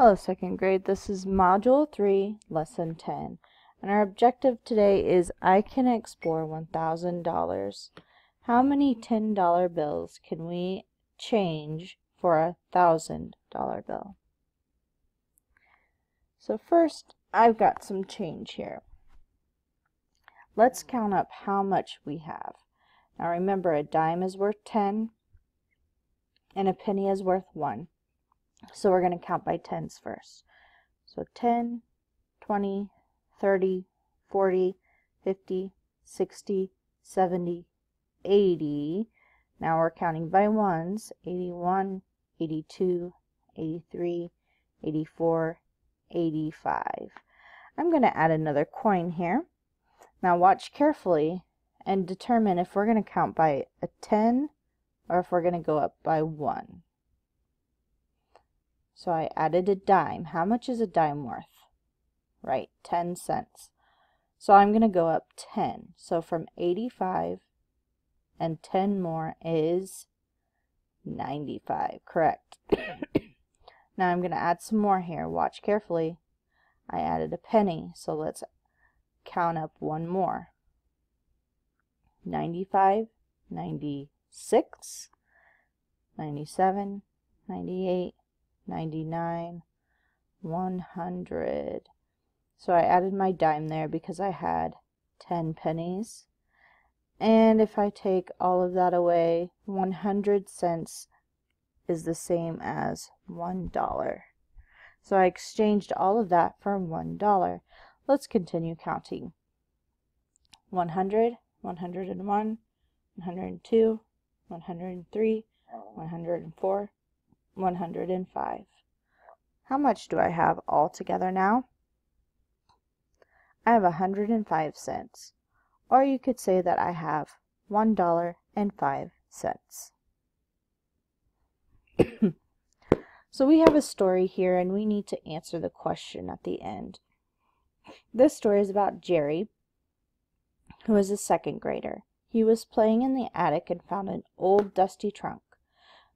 Hello, second grade. This is Module 3, Lesson 10. And our objective today is I can explore $1,000. How many $10 bills can we change for a $1,000 bill? So first, I've got some change here. Let's count up how much we have. Now remember, a dime is worth 10 and a penny is worth 1. So we're going to count by tens first. So 10, 20, 30, 40, 50, 60, 70, 80. Now we're counting by ones. 81, 82, 83, 84, 85. I'm going to add another coin here. Now watch carefully and determine if we're going to count by a 10 or if we're going to go up by 1. So I added a dime. How much is a dime worth? Right, 10 cents. So I'm going to go up 10. So from 85 and 10 more is 95. Correct. now I'm going to add some more here. Watch carefully. I added a penny. So let's count up one more. 95, 96, 97, 98, 99, 100. So I added my dime there because I had 10 pennies. And if I take all of that away, 100 cents is the same as $1. So I exchanged all of that for $1. Let's continue counting. 100, 101, 102, 103, 104, 105. How much do I have all together now? I have 105 cents. Or you could say that I have $1.05. so we have a story here and we need to answer the question at the end. This story is about Jerry, who is a second grader. He was playing in the attic and found an old dusty trunk.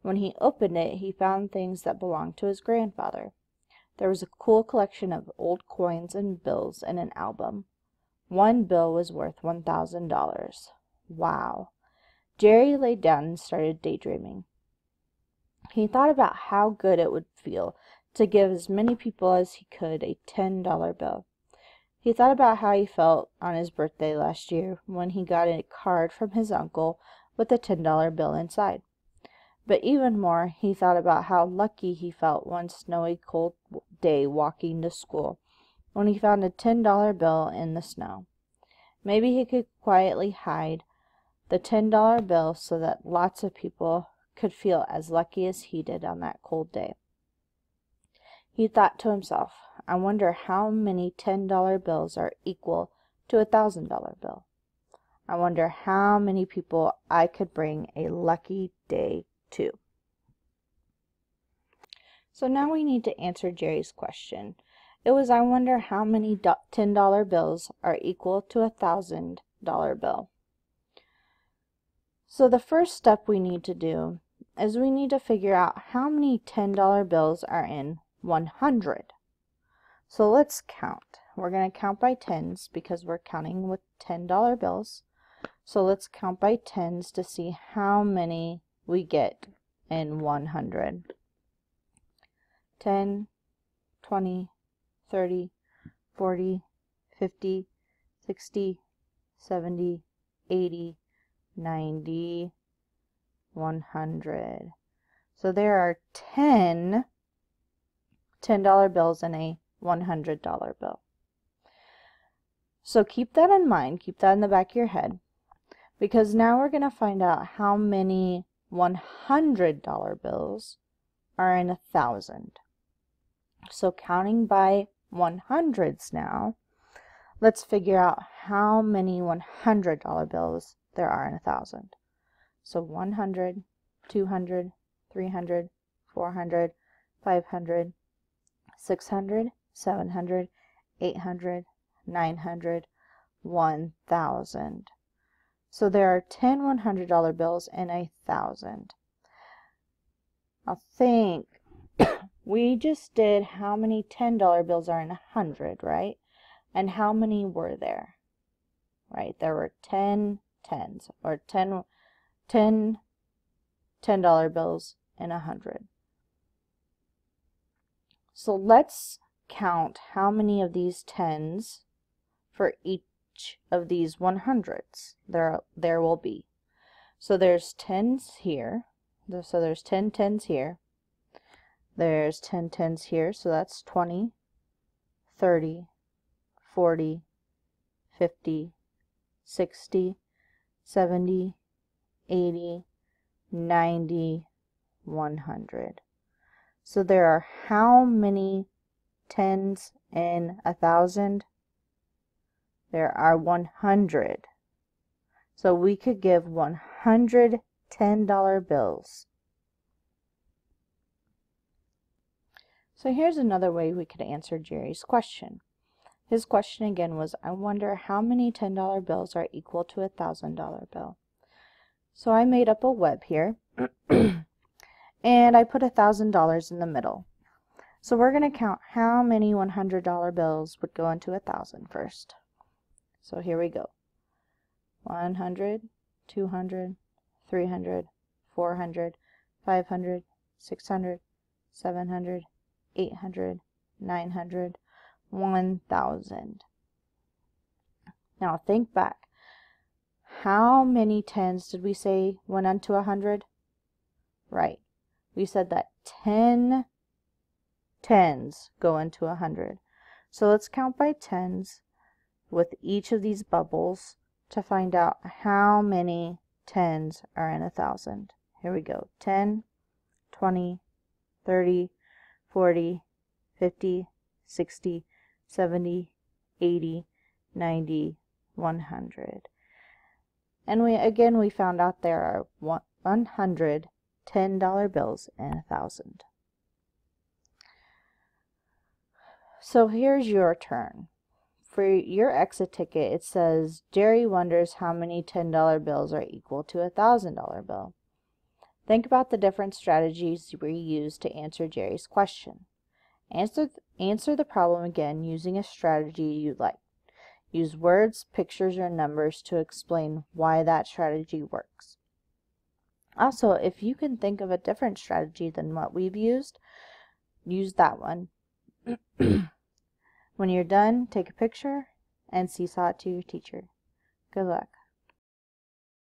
When he opened it, he found things that belonged to his grandfather. There was a cool collection of old coins and bills in an album. One bill was worth one thousand dollars. Wow. Jerry lay down and started daydreaming. He thought about how good it would feel to give as many people as he could a ten dollar bill. He thought about how he felt on his birthday last year when he got a card from his uncle with a ten dollar bill inside. But even more, he thought about how lucky he felt one snowy cold day walking to school, when he found a ten dollar bill in the snow. Maybe he could quietly hide the ten dollar bill so that lots of people could feel as lucky as he did on that cold day. He thought to himself, I wonder how many ten dollar bills are equal to a thousand dollar bill. I wonder how many people I could bring a lucky day 2. So now we need to answer Jerry's question. It was, I wonder how many $10 bills are equal to a $1,000 bill. So the first step we need to do is we need to figure out how many $10 bills are in 100. So let's count. We're going to count by tens because we're counting with $10 bills. So let's count by tens to see how many we get in 100. 10, 20, 30, 40, 50, 60, 70, 80, 90, 100. So there are 10 $10 bills and a $100 bill. So keep that in mind, keep that in the back of your head, because now we're going to find out how many $100 bills are in a thousand. So counting by 100s now, let's figure out how many $100 bills there are in a thousand. So 100, 200, 300, 400, 500, 600, 700, 800, 900, 1000. So there are 10 $100 bills and a thousand. Now think, we just did how many $10 bills are in a 100, right? And how many were there? Right, there were 10 tens, or 10, 10 $10 bills in a 100. So let's count how many of these tens for each of these 100s there, there will be. So there's tens here. So there's 10 tens here. There's 10 tens here, so that's 20, 30, 40, 50, 60, 70, 80, 90, 100. So there are how many tens in a thousand? There are 100. So we could give 100 $10 bills. So here's another way we could answer Jerry's question. His question again was, I wonder how many $10 bills are equal to a $1,000 bill. So I made up a web here, and I put a $1,000 in the middle. So we're going to count how many $100 bills would go into a thousand first. So here we go. 100, 200, 300, 400, 500, 600, 700, 800, 900, 1000. Now think back. How many tens did we say went unto a hundred? Right. We said that 10 tens go into a hundred. So let's count by tens with each of these bubbles to find out how many tens are in a thousand. Here we go. 10, 20, 30, 40, 50, 60, 70, 80, 90, 100. And we again we found out there are 100 $10 bills and a thousand. So here's your turn. For your exit ticket, it says, Jerry wonders how many $10 bills are equal to a $1,000 bill. Think about the different strategies we used to answer Jerry's question. Answer, th answer the problem again using a strategy you like. Use words, pictures, or numbers to explain why that strategy works. Also, if you can think of a different strategy than what we've used, use that one. When you're done, take a picture and seesaw it to your teacher. Good luck.